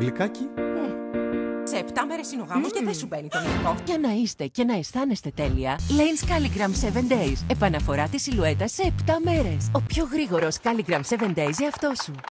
Γλυκάκι. Ε, σε 7 μέρε είναι ο γάμος και δεν σου μπαίνει το λευκό. Για να είστε και να αισθάνεστε τέλεια, Lane's Calligram 7 Days. Επαναφορά τη σιλουέτα σε 7 μέρες. Ο πιο γρήγορος Calligram 7 Days για αυτό σου.